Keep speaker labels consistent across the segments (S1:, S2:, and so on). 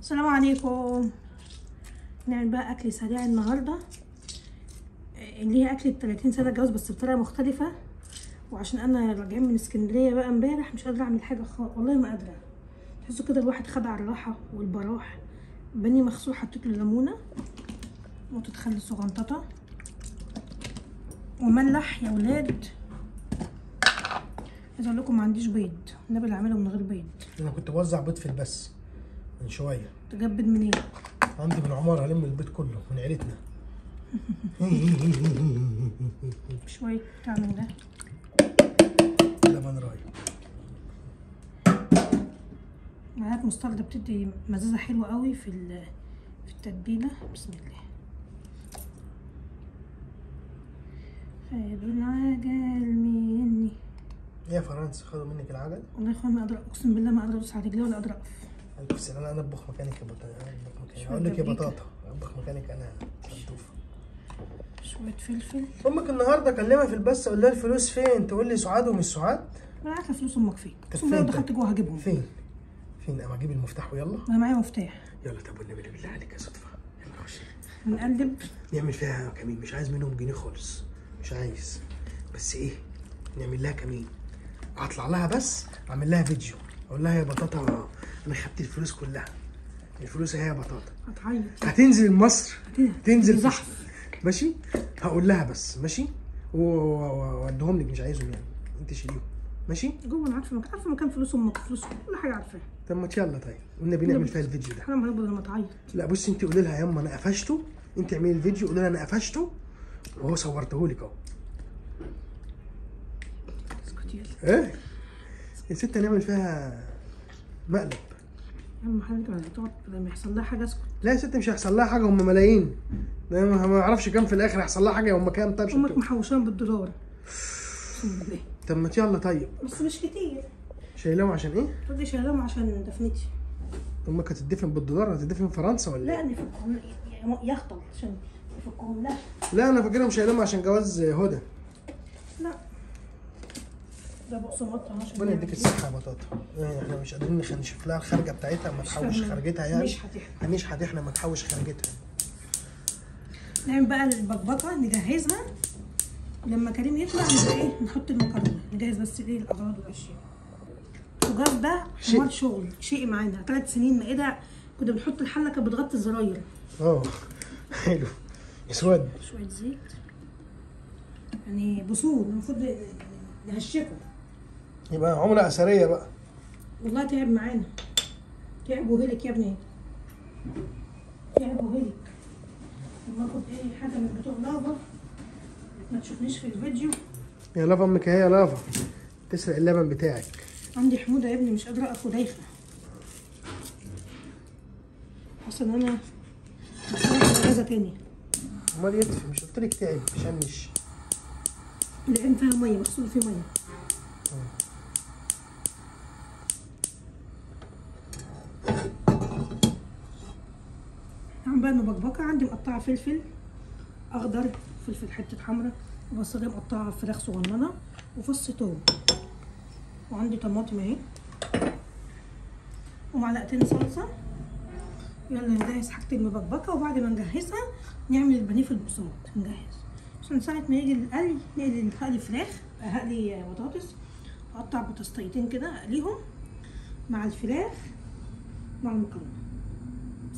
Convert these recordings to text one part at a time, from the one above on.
S1: السلام عليكم. نعمل بقى أكل سريع النهارده. اللي هي أكل 30 سنه جواز بس بطريقة مختلفة. وعشان أنا راجعين من اسكندرية بقى امبارح مش قادرة أعمل حاجة خالص والله ما قادرة. تحسوا كده الواحد خد على الراحة والبراح. بني مغسول حطيت له ليمونة. نقطة صغنططة. وملح يا ولاد. عايز أقول لكم ما عنديش بيض. النبي اللي عامله من غير بيض.
S2: أنا كنت بوزع بيض في البث من شوية.
S1: تجبد منين؟
S2: عندي من عمار هلم البيض كله من عيلتنا.
S1: شوية بتاع من ده
S2: لبن راي
S1: معلقه مستردة بتدي مزازة حلوة قوي في في التتبيلة. بسم الله. خير العجل مني
S2: يا فرنسا خدوا منك العجل؟
S1: والله يا اخويا ما قادره أقسم بالله ما قادره أدوس على رجلي ولا قادره أقف.
S2: الف سلامة أنا أطبخ مكانك يا بطاطا أنا
S1: شوية
S2: أقول لك يا. بطاطا أطبخ مكانك أنا سلطوف
S1: شوية فلفل.
S2: أمك النهارده اكلمها في البث أقول لها الفلوس فين؟ تقول لي سعاد ومش سعاد.
S1: أنا عارفة فلوس أمك فين. اقسم بالله لو
S2: فين
S1: دخلت جوه هجيبهم.
S2: فين؟ فين؟ أما أجيب المفتاح ويلا.
S1: أنا معايا مفتاح.
S2: يلا طب والنبي بالله عليك يا صدفة. يلا خش.
S1: هنقلب
S2: نعمل فيها كمين؟ مش عايز منهم جنيه خالص. مش عايز. بس إيه؟ نعمل لها كمين؟ هطلع لها بس أعمل لها فيديو. أقول لها يا بطاطا أنا خدت الفلوس كلها. الفلوس اهي يا بطاطا.
S1: هتعيط.
S2: هتنزل مصر
S1: هت-
S2: تنزل في-
S1: زحف.
S2: ماشي؟ هقول لها بس ماشي؟ واديهم لك مش عايزهم يعني. أنت شيليهم. ماشي؟
S1: جوه أنا عارفة مكان عارفة مكان فلوس أمك فلوس كل حاجة عارفاها.
S2: طب ما يلا طيب. والنبي نعمل فيها الفيديو ده.
S1: أنا ما بدل ما تعيط.
S2: لا بصي أنت قولي لها ياما أنا قفشته. أنت اعملي الفيديو قولي لها أنا قفشته. وهو صورته لك أهو.
S1: اسكت يلا
S2: إيه؟ يا ست هنعمل فيها مقلب.
S1: يا عم حضرتك ما تقعد لما يحصل لها حاجة اسكت.
S2: لا يا ست مش هيحصل لها حاجة هم ملايين. ما أعرفش كام في الآخر هيحصل لها حاجة هم كام؟ طيب أمك؟
S1: محوشاهم بالدولار. أقسم بالله.
S2: طب ما يلا طيب.
S1: بس مش كتير.
S2: شايلهم عشان إيه؟
S1: تقولي شايلهم عشان دفنتي.
S2: أمك هتدفن بالدولار؟ هتدفن في فرنسا ولا
S1: لا
S2: إيه؟
S1: نفكهم يخطل عشان يفكهم لا.
S2: لا أنا فاكرهم شايلهم عشان جواز هدى.
S1: لا. ده بقسماط عشان
S2: ربنا يديك الصحة يا بطاطا. يعني إحنا مش قادرين نشوف لها الخارجة بتاعتها ما تحوش. خارجتها يعني.
S1: مش هتحرق.
S2: هنشحت إحنا ما تحوش خارجتها.
S1: نعمل بقى البكبكه نجهزها. لما كريم يطلع نبقى إيه نحط المكرونة. نجهز بس إيه الاغراض والاشياء البوتاجاز ده. حمار شغل شيء معانا. ثلاث سنين ما إيه ده كنا بنحط الحلة كانت بتغطي الزراير.
S2: آه حلو. اسود
S1: شوية زيت. يعني بصول المفروض نهشكه.
S2: يبقى عملة أثرية بقى.
S1: والله تعب معانا. تعب وهلك يا ابني. تعب وهلك. لما اخد إيه حاجة من بتوع لافا. ما تشوفنيش في الفيديو.
S2: يا لافا أمك هي لافا. تسرق اللبن بتاعك.
S1: عندي حموضة يا ابني مش قادرة أقف ودايخه حاسه ان أنا اجازه تاني.
S2: أمال يدفي مش قلت لك تعب شنش
S1: العين فيها مية مغسول فيه مية. عم بقى مبكبكة عندي مقطعة فلفل أخضر فلفل حتة حمراء وبصلايه مقطعة فراخ صغننة وفص توم. وعندي طماطم أهي. ومعلقتين صلصة. يلا نجهز حاجة المبكبكة وبعد ما نجهزها نعمل البانيه في البقسماط نجهز. عشان ساعة ما يجي القلي نقلي هقلي فراخ هقلي بطاطس أقطع بطاطستين كده أقليهم مع الفراخ. مع المكرونة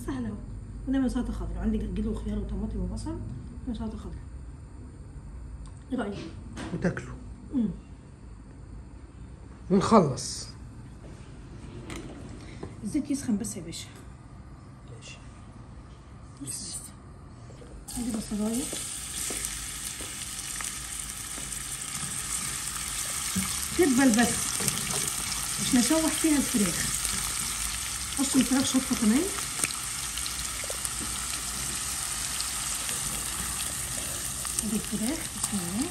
S1: سهلة أهو. ونعمل سلطة خضراء. عندي جرجير وخيار وطماطم وبصل. سلطة خضراء. إيه رأيك؟
S2: وتاكلوا. ونخلص
S1: الزيت يسخن بس يا باشا.
S2: ماشي.
S1: بس. ادي بصلايه تدبل بس مش نشوح فيها الفراخ. حط الفراخ شطه كمان ادي الفراخ بسم الله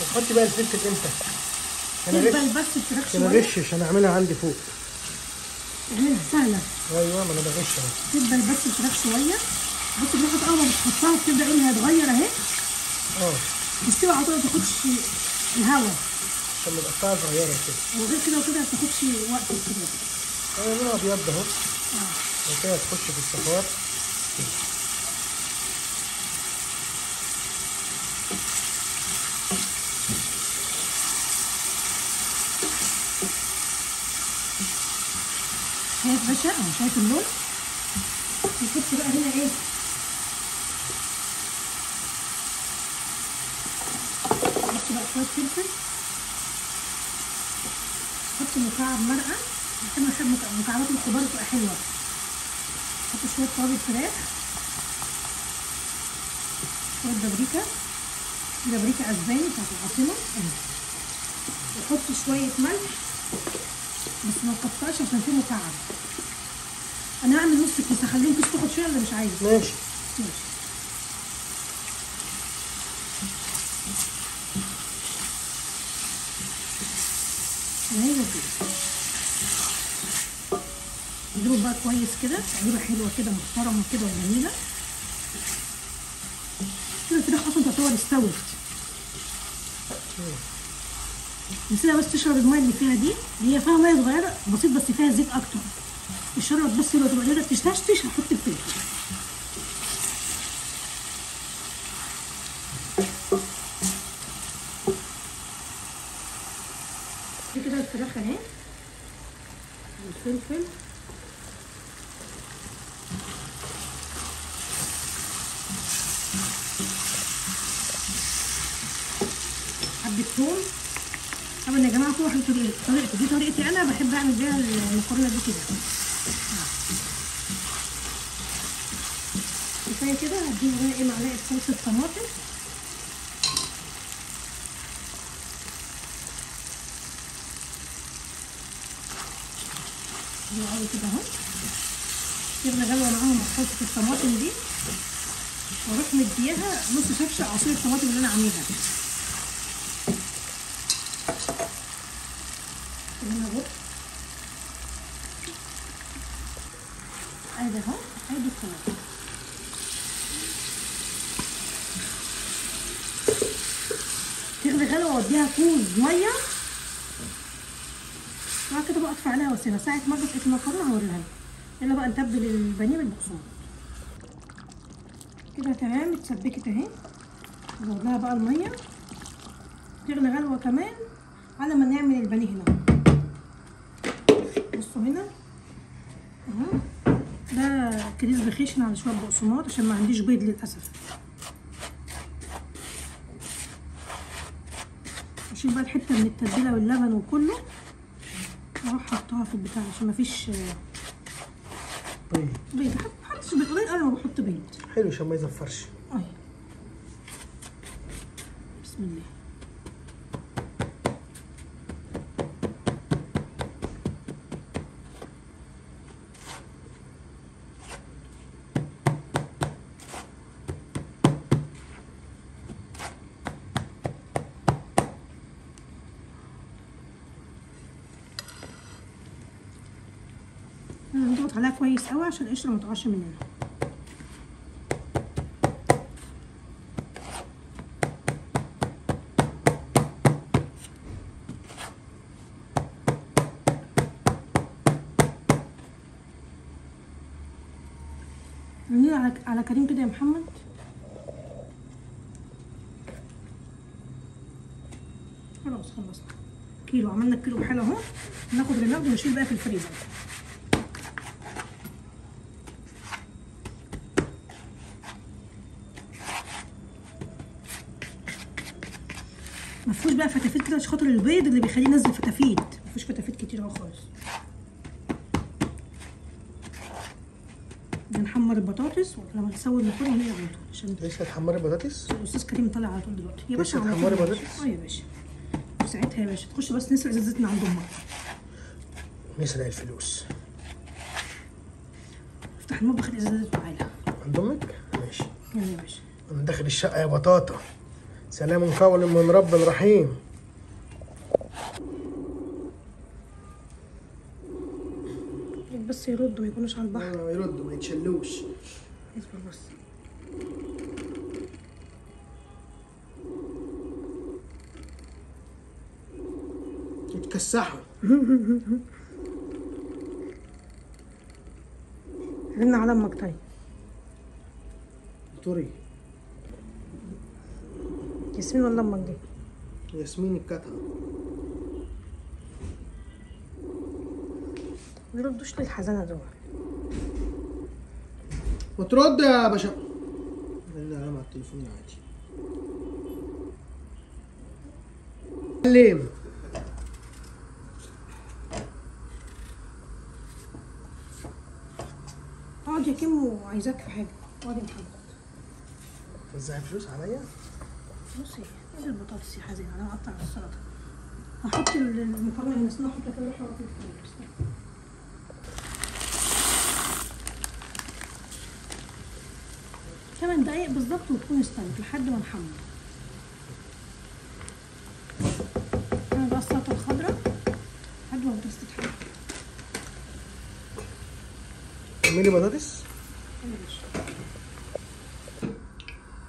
S2: طب حطي بقى الفلفل إمتى؟
S1: أنا
S2: غش.
S1: بس الفراخ
S2: أنا
S1: شوية.
S2: غش عشان أعملها عندي فوق.
S1: اعملها سهلة.
S2: أيوه ما أنا بغش أهو.
S1: تدبل بس الفراخ شوية. بص البطاطا اول ما بتحطها بتبدا لونها يتغير أهي.
S2: آه.
S1: تستوي على طول ما تاخدش الهواء
S2: عشان متقطعه صغيره كده.
S1: وغير كده وكده ما بتاخدش وقت كده
S2: آه لونها ابيض أهو.
S1: آه.
S2: وكده تخش في الصفار
S1: شايف باشا اهو شايف اللون؟ نحط بقى هنا إيه؟ نحط بقى شوية فلفل. نحط مكعب مرقة. مكع- مكعبات الخضار تبقى حلوة. نحط شوية توابل فراخ. شوية بابريكا. بابريكا أسباني بتاعت العاصمة. وحط شوية ملح. بس ما تقطعش عشان فيه مكعب. أنا هعمل نص كيس. اخليهم كيس تاخد شوية ولا مش عايز؟
S2: ماشي.
S1: ماشي. كده نضرب بقى كويس كده تقليبه حلوة كده محترمه كده وجميله كده الفراخ أصلا تعتبر استوت نسيبها بس تشرب الميه اللي فيها دي هي فيها ميه صغيره بسيط بس فيها زيت أكتر الشرب بس لو تبقى قدرت تشتشتش هحط الفلفل اهي والفلفل حبة ثوم. طبعا يا جماعة كل طريقة طريقته دي طريقتي أنا بحب أعمل بيها المكرونة دي كده. كفاية كده هديها بقى معلقة صلصة طماطم. دي قوي كده اهو. يغلي غلوة معاهم مع صلصة الطماطم دي. وأروح مدياها نص شفشة عصير الطماطم اللي أنا عاملها. هنا اهو ادي اهو ادي الطماطم. تغلي غلوة وأديها كوز مية. بعد كده بقى اطفي عليها واسيبها ساعة ما تسقط المكرونة هوريها يلا بقى نتبل البانيه بالبقسماط كده تمام اتسبكت اهي. نزود لها بقى المية. تغلي غلوة كمان على ما نعمل البانيه هنا. بصوا هنا. اهو. ده كريسبي خشن على شوية بقسماط عشان ما عنديش بيض للأسف. أشيل بقى الحتة من التتبيلة واللبن وكله. وأروح حطها في البتاع عشان ما فيش
S2: طيب.
S1: بيض حطش بيض قليل أنا ما بحط بيض
S2: حلو عشان ما يزفرش.
S1: اهي بسم الله. عليها كويس. قوي عشان القشره ما تقعش مننا. نيجي على كريم كده يا محمد. خلاص خلصنا. كيلو عملنا الكيلو بحاله اهو. ناخد ناخده ونشيل بقى في الفريزر. بقى فتافيت كده عشان خاطر البيض اللي بيخليه ينزل فتافيت مفيش فتافيت كتير اهو خالص. بنحمر البطاطس ولما نسوي المكرونة هي على طول عشان
S2: لسه تحمري البطاطس؟
S1: الأستاذ كريم طالع على طول دلوقتي. يا باشا
S2: لسه
S1: على طول
S2: تحمري
S1: يا باشا.
S2: بطاطس؟
S1: آه يا باشا. وساعتها يا باشا تخش بس نسرق زيتنا عند أمك
S2: نسرق الفلوس.
S1: افتح المطبخ الازازات تعالى
S2: عند أمك ماشي.
S1: يلا يا باشا.
S2: أنا داخل الشقة يا بطاطا. سلام قول من رب رحيم.
S1: بس يردوا ما يكونوش على البحر.
S2: آه، يردوا ما يتشلوش.
S1: اصبر بص
S2: يتكسحوا
S1: رن على أمك طيب.
S2: طري
S1: ياسمين ولا أمك دي
S2: ياسمين الكتها
S1: ما يردوش ليه الحزانه دول
S2: ما ترد يا باشا رن عليهم على التليفون عادي. معلم
S1: أقعد يا كيمو عايزاك في حاجة. أقعد يا محمد.
S2: وزع فلوس عليا؟
S1: بصي ادي البطاطس يا حزين أنا هقطع السلطة. هحط ال- المكرونة هنا استنى أحط لك الريحه واطلع ثمان دقايق بالظبط وتكون استوت لحد ما نحمر. أنا بقى السلطة الخضراء لحد ما البطاطس تتحمر.
S2: اعملي بطاطس.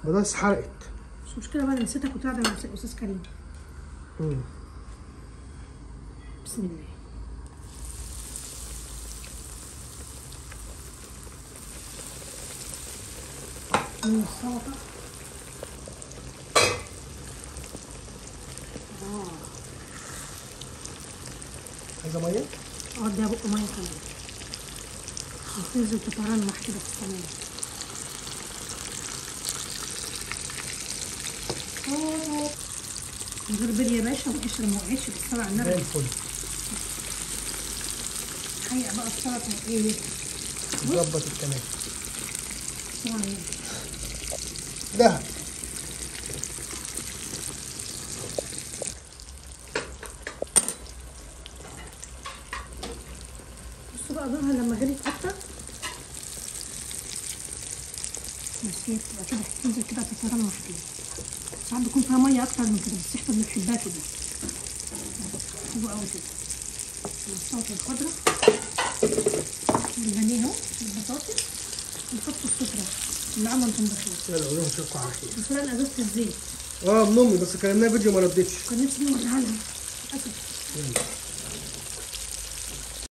S2: بطاطس حرقت.
S1: مشكله بقى نسيتك كنت قاعدة مع الاستاذ كريم. بسم الله من السلطة آه
S2: عايزه ميه
S1: آه ده بق ميه كمان هتنزل تترنح كده في الصينية بير يا باشا وقشر ما وقعتش بالصلاة على
S2: زي
S1: النبي
S2: الفل.
S1: حقيقة بقى السلطة. إيه
S2: ظبط الكلام
S1: إيه
S2: دهب.
S1: بصوا بقى دورها لما غليت أكتر. بس هي بتبقى كده تنزل كده تترنح كده بيكون فيها مية أكتر من كده بس إحنا بنحبها كده. حلو قوي كده. السلطه الخضراء البانيه أهو البطاطس نحط السفرة اللي عمل طنبخين
S2: يلا قولوا نشوفكم على خير
S1: وفرق ازازه الزيت.
S2: آه من أمي بس كلمناها فيديو ما ردتش.
S1: كان نفسي لها للاسف